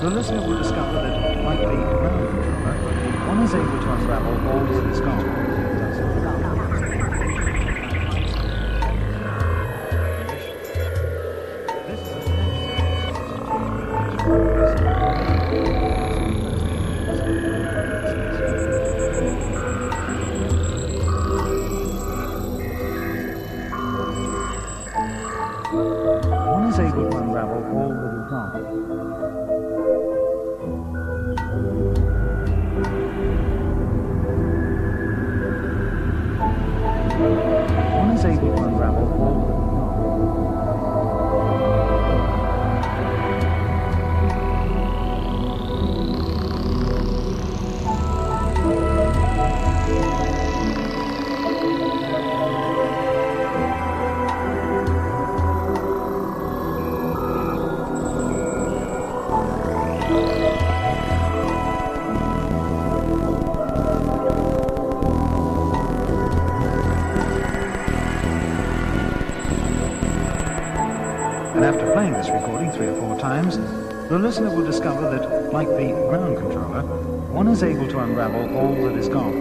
the listener the listener will discover that, like the ground controller, one is able to unravel all that is gone.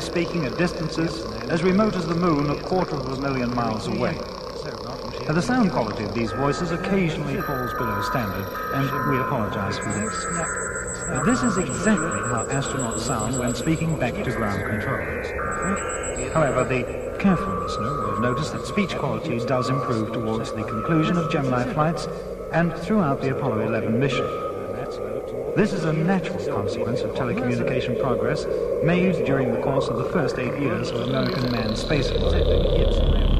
Speaking at distances as remote as the moon a quarter of a million miles away. The sound quality of these voices occasionally falls below standard, and we apologize for this. But this is exactly how astronauts sound when speaking back to ground control. However, the careful listener will have noticed that speech quality does improve towards the conclusion of Gemini flights and throughout the Apollo 11 mission. This is a natural consequence of telecommunication progress made during the course of the first eight years of American manned spaceflight. This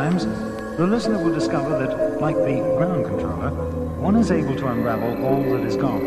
times, the listener will discover that, like the ground controller, one is able to unravel all that is gone.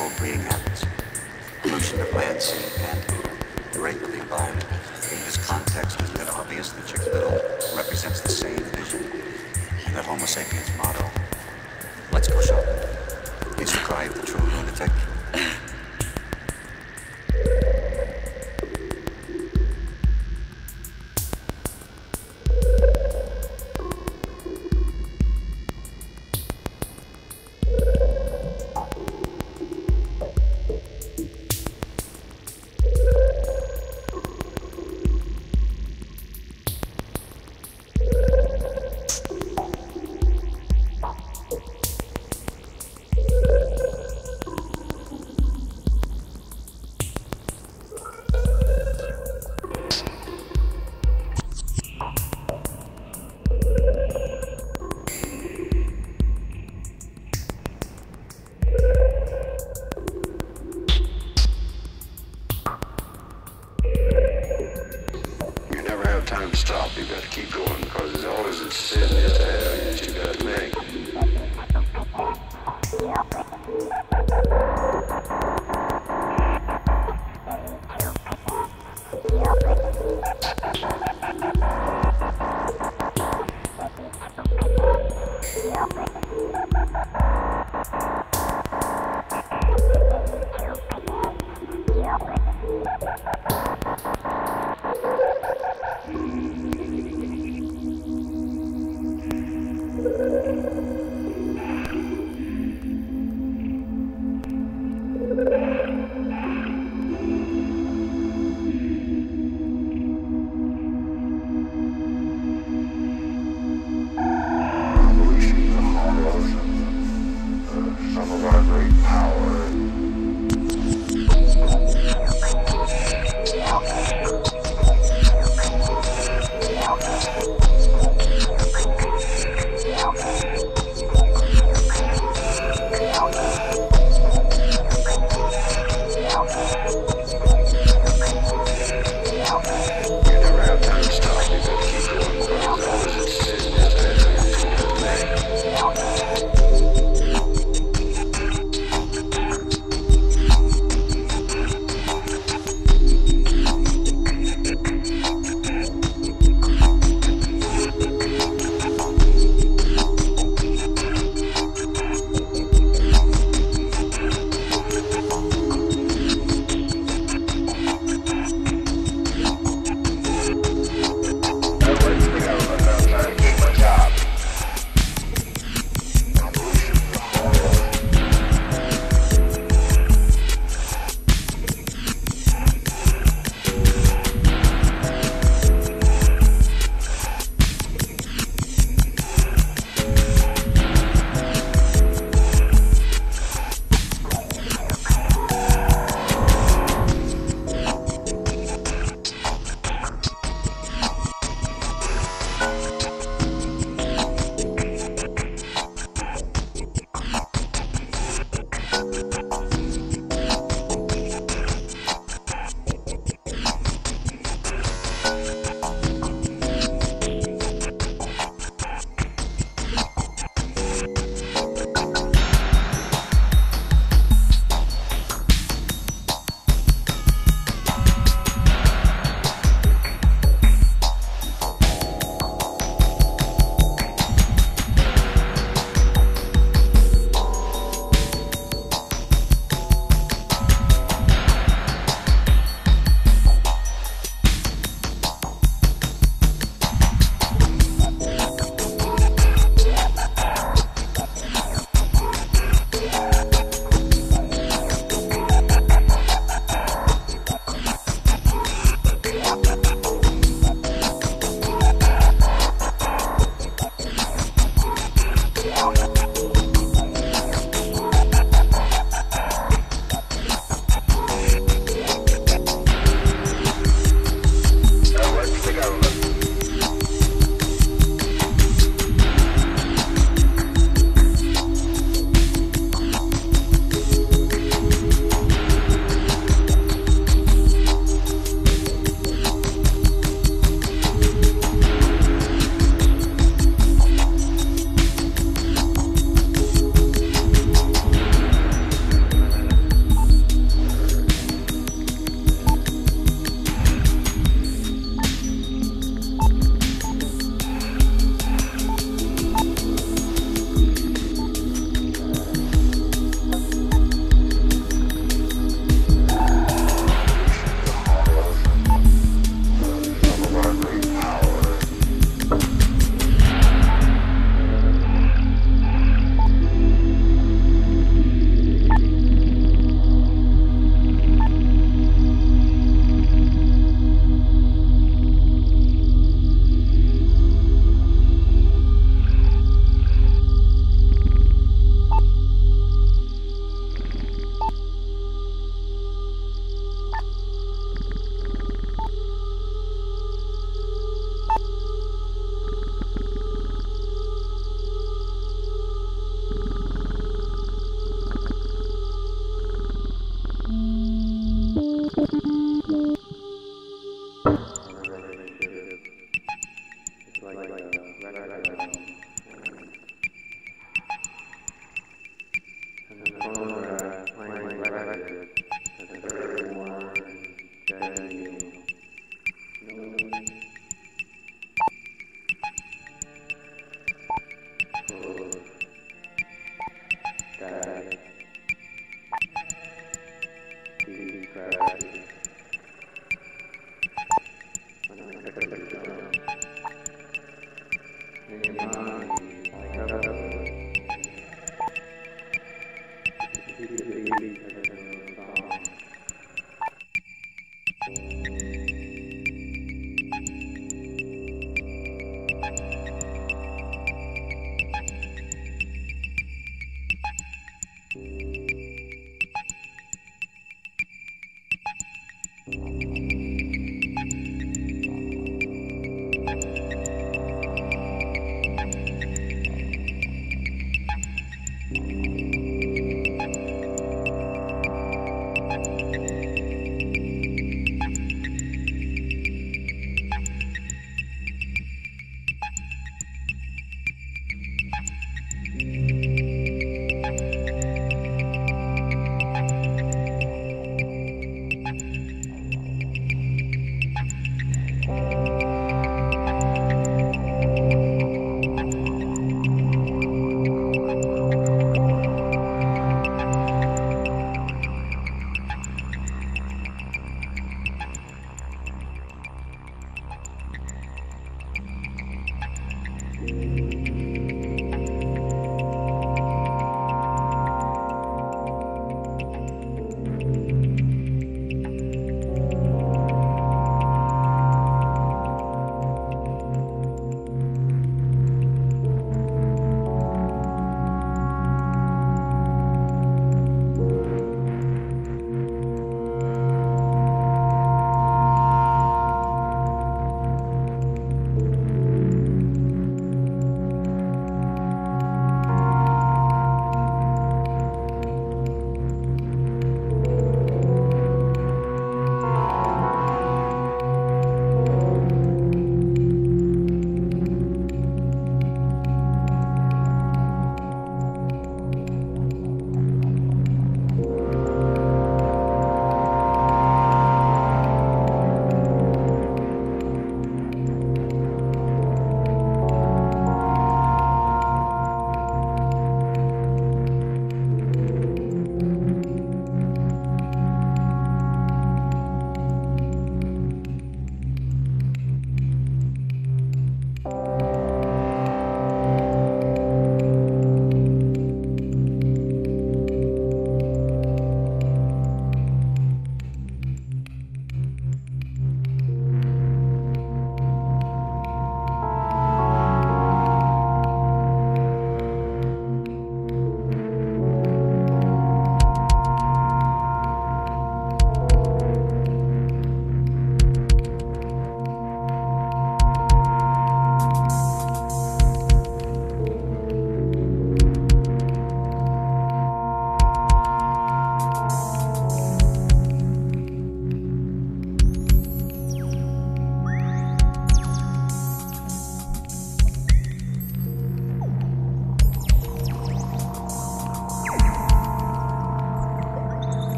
Uncontrolled breeding habits, pollution of land, sea, and the rape of the environment. In this context, isn't it obvious that Chick Little represents the same vision and that Homo sapiens motto, let's go shopping, is the cry of the true lunatic?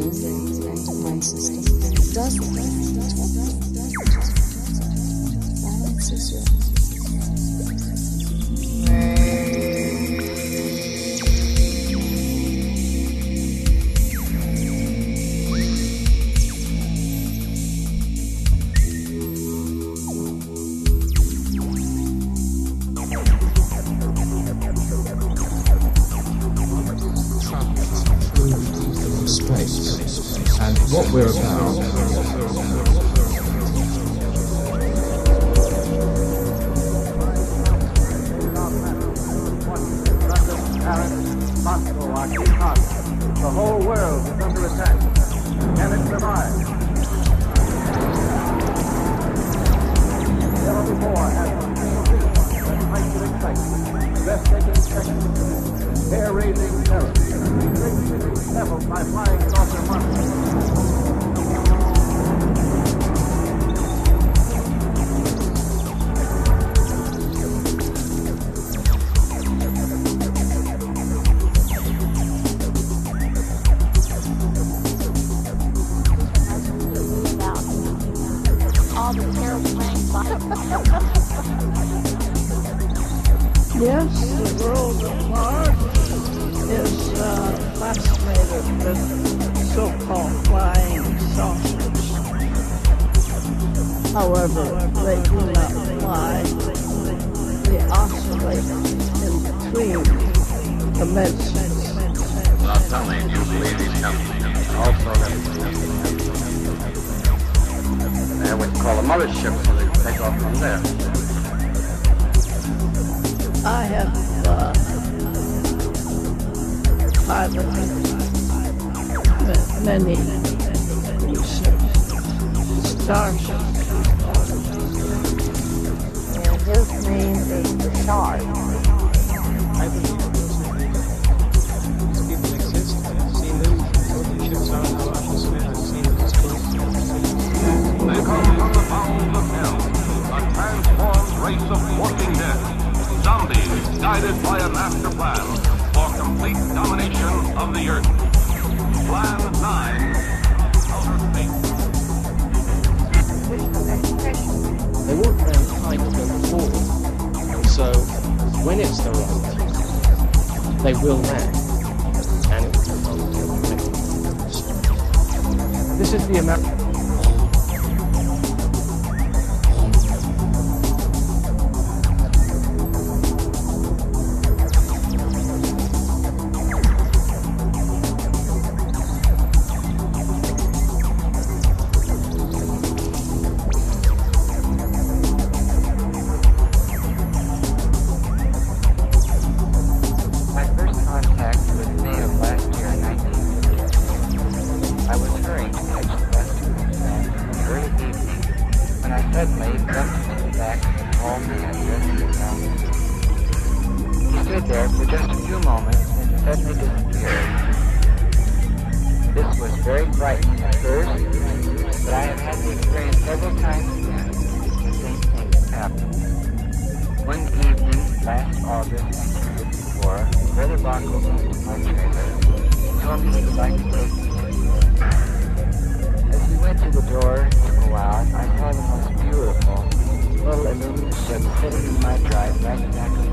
ways my system does balance. suddenly disappeared. This was very frightening at first, but I have had the experience several times since the same thing happened. One evening last August, before, Brother came, opened my trailer and told me he would like to take me as we went to the door to go out, I saw the most beautiful little aluminum ship sitting in my drive right back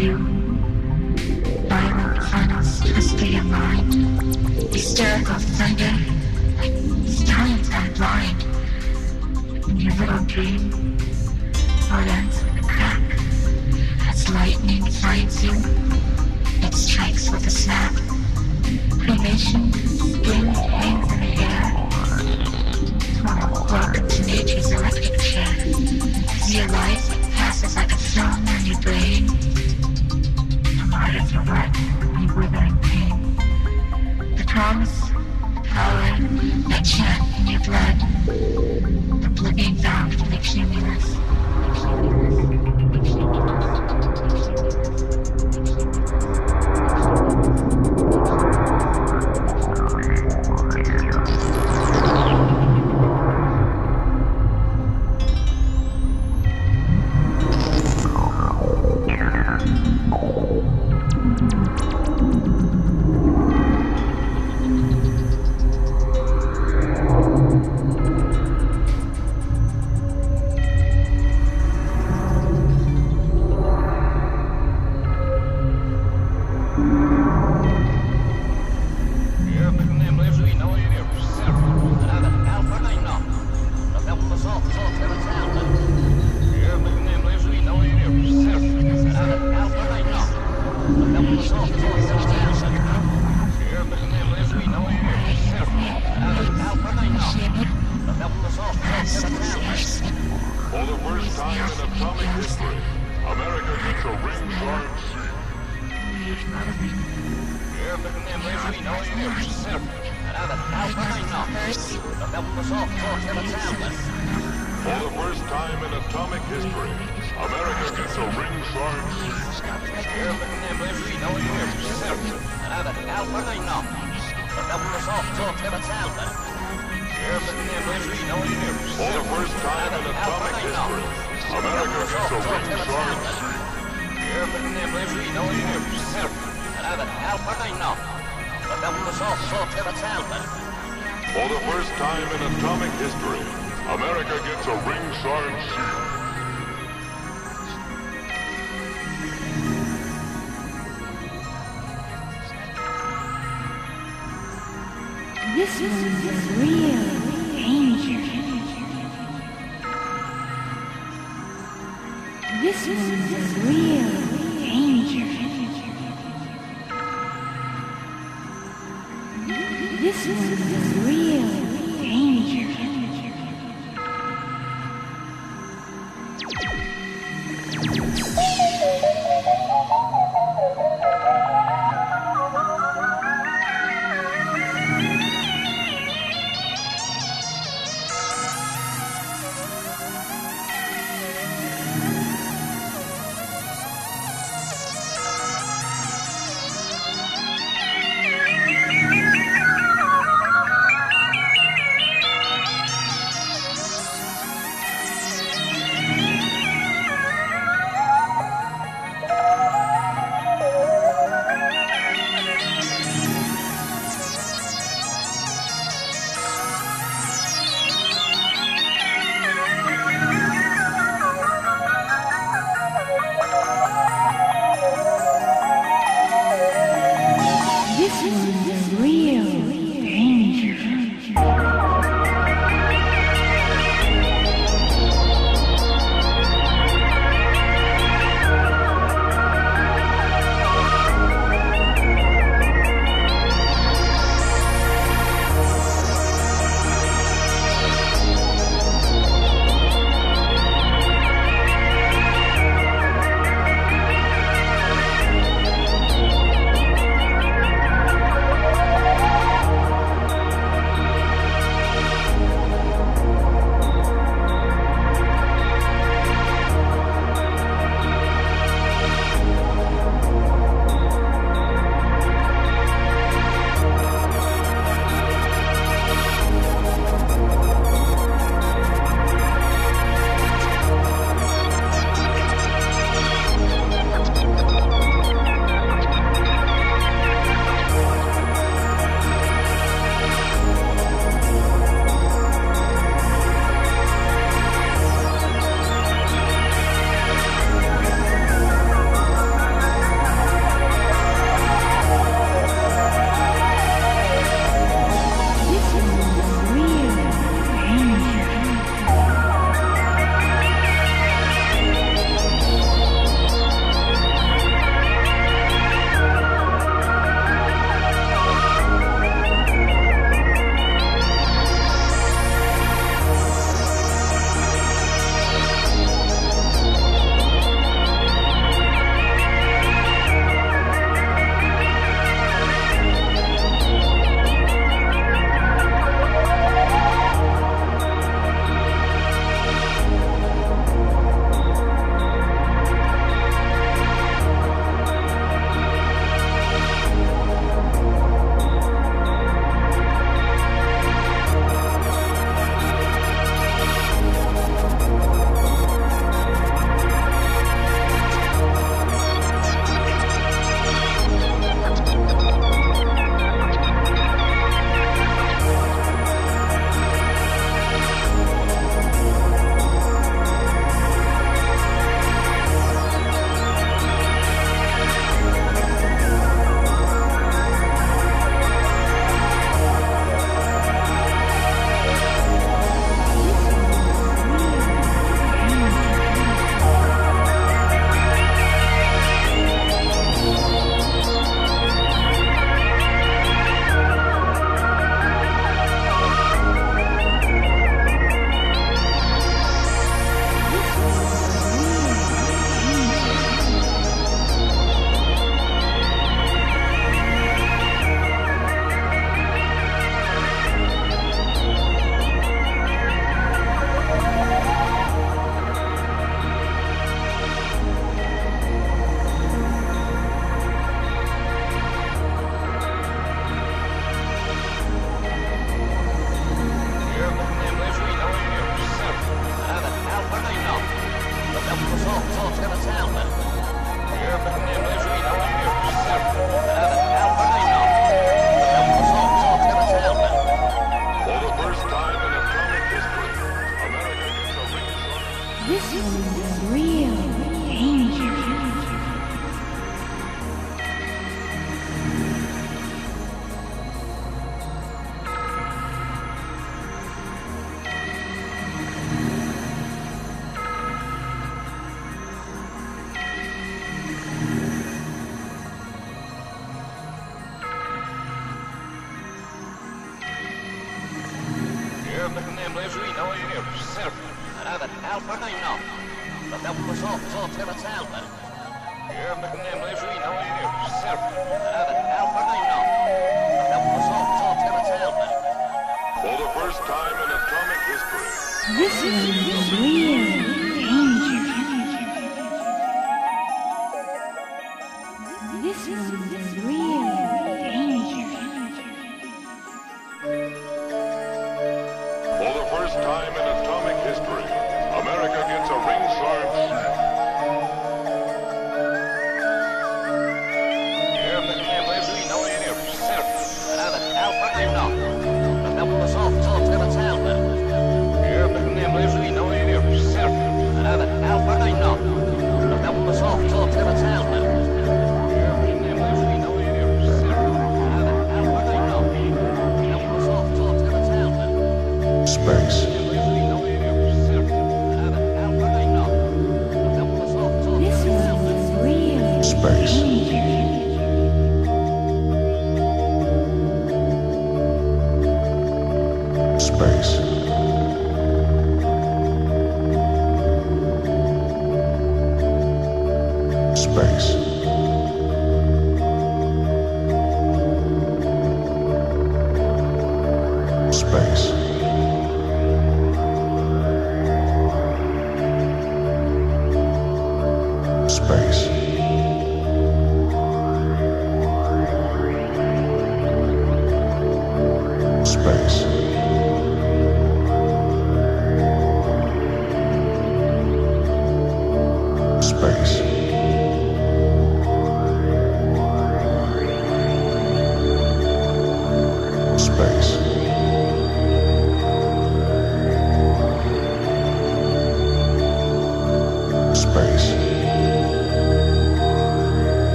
you. Violent funnels twisting and lined, hysterical thunder, stallions gone blind. In your little dream, all ends a crack. As lightning finds you, it strikes with a snap. Cremation, skin, hangs in the air. Oh, welcome to nature's electric chair. Your life passes like a film on your brain resurrected we nineteen. The promise, the power that chant in your blood, the blooming fact of the cumulus, the cumulus, the cumulus.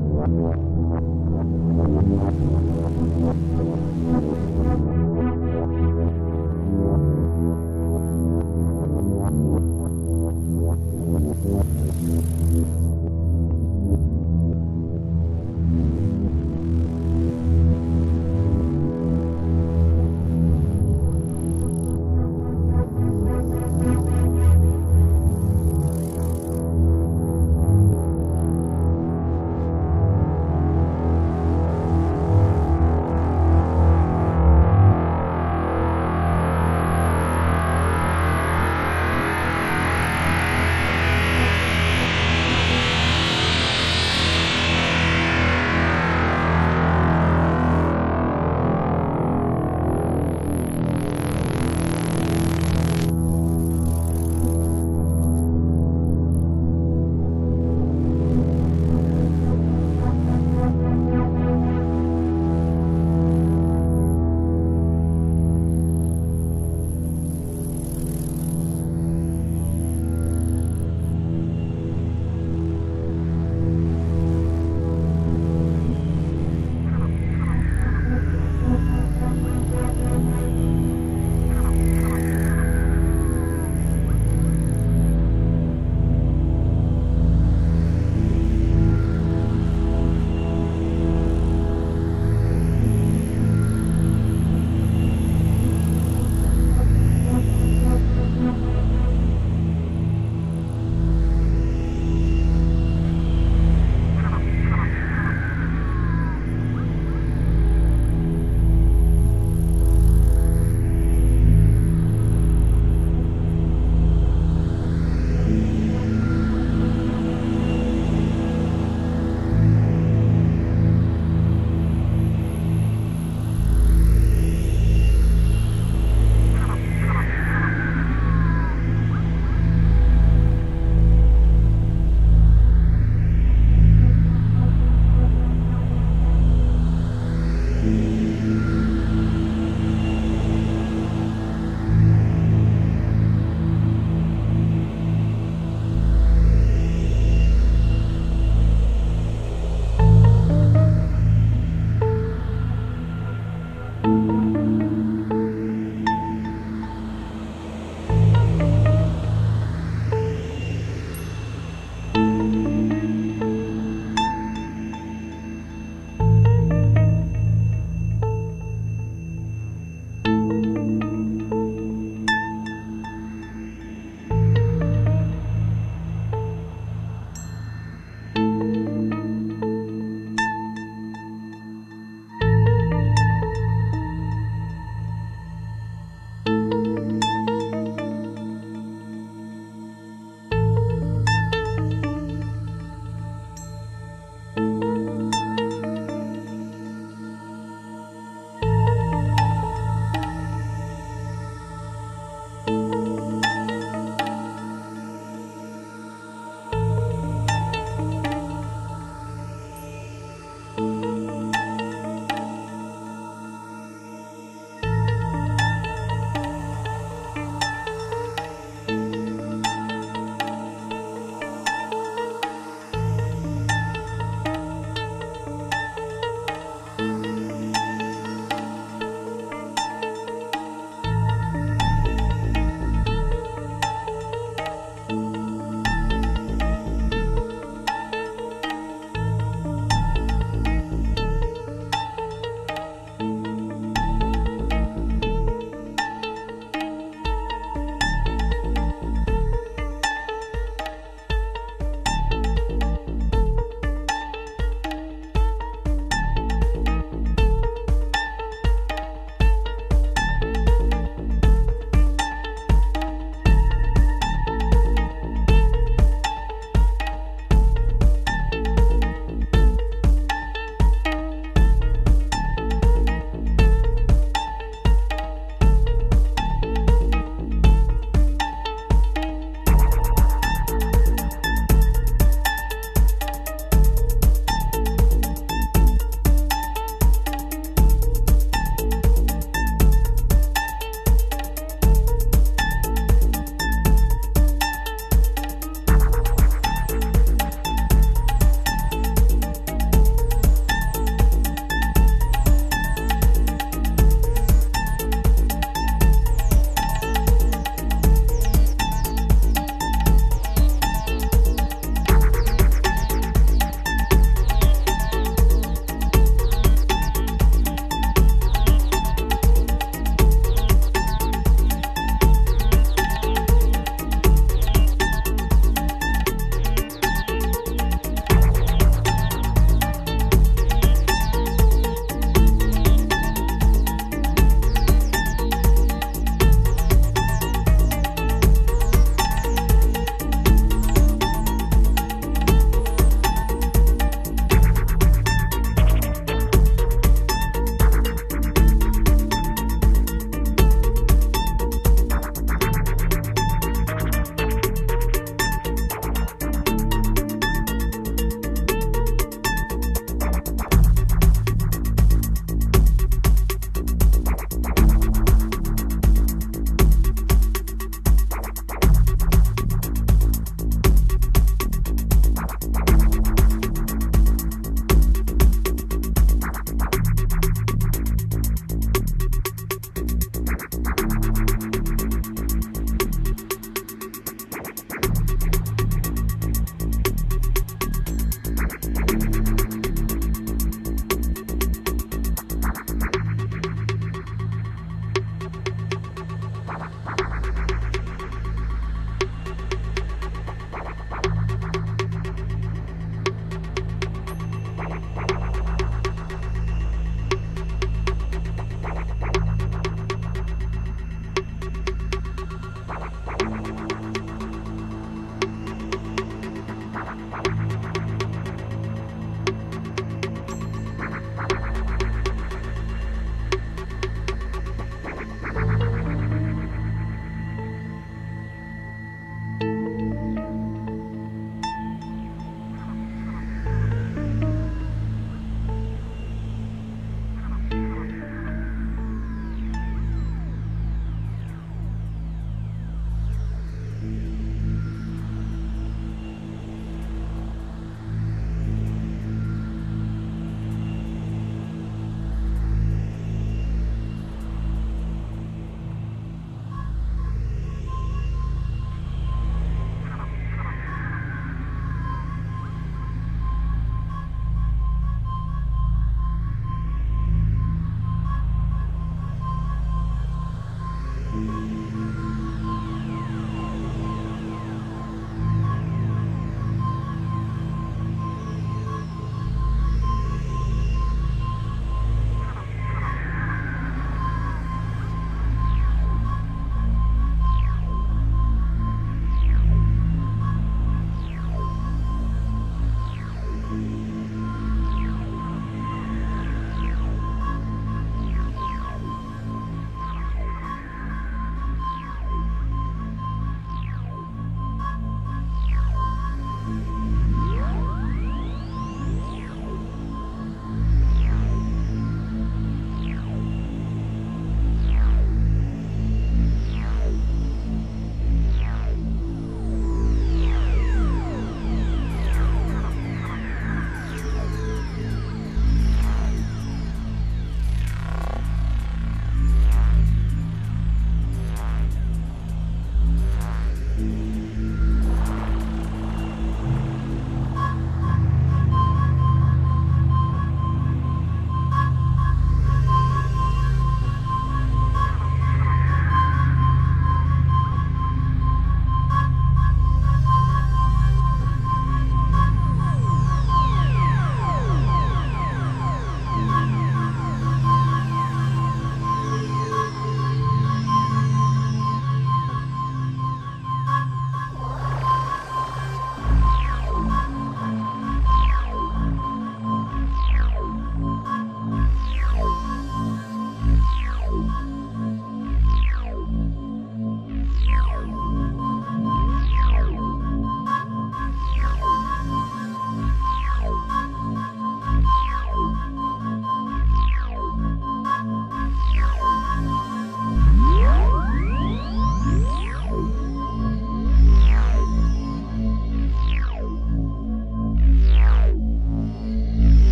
Thank